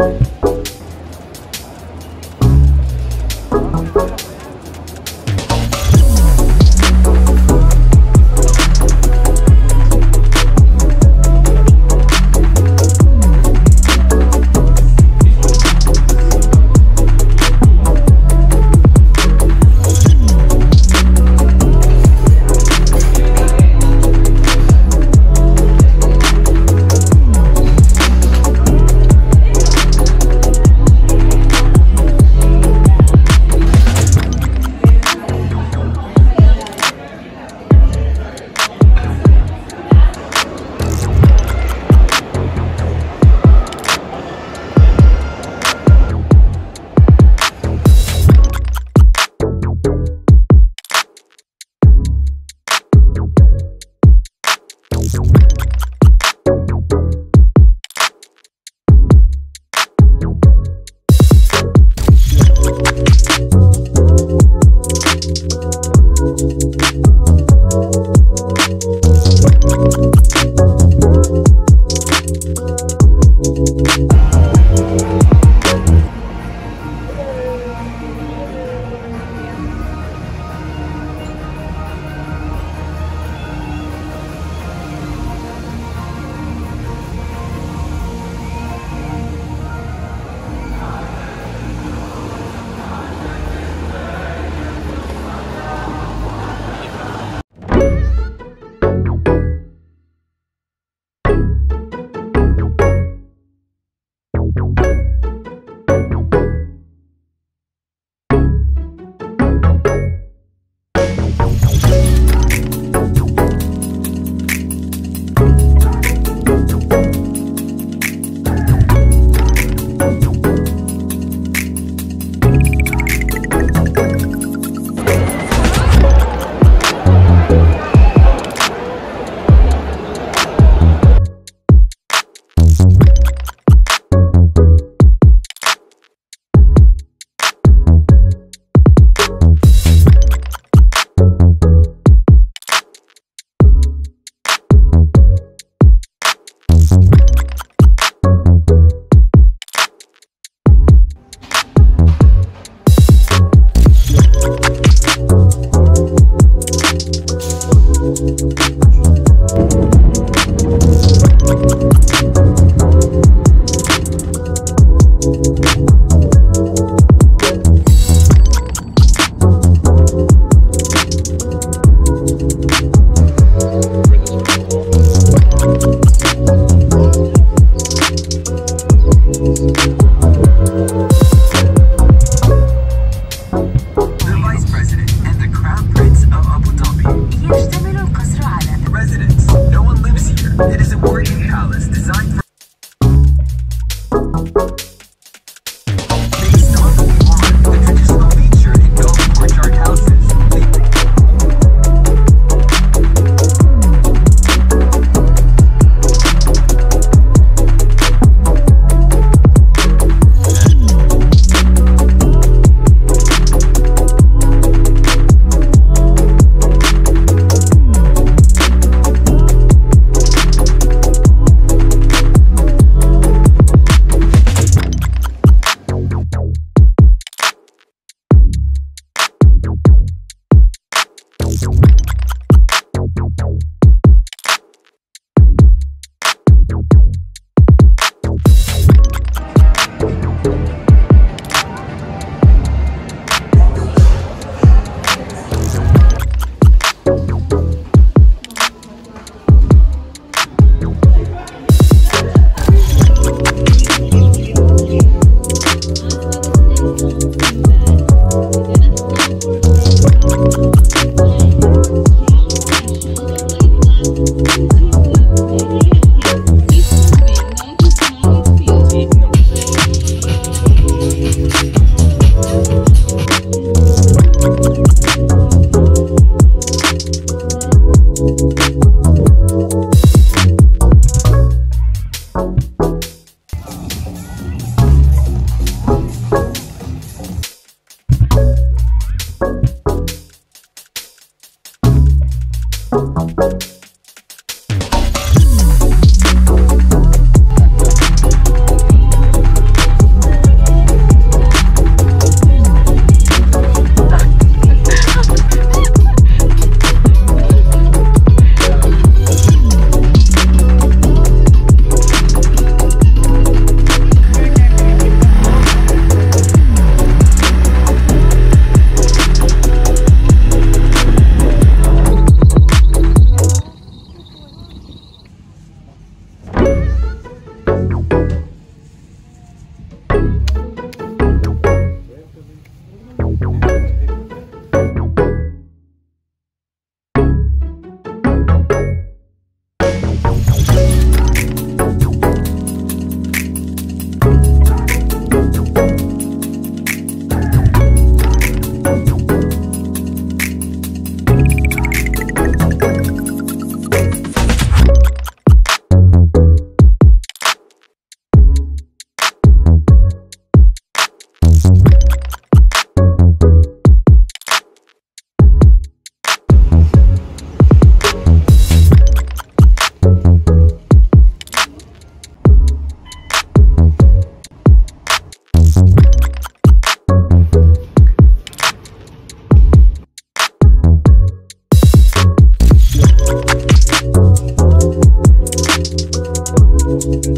Thank Peace. Thank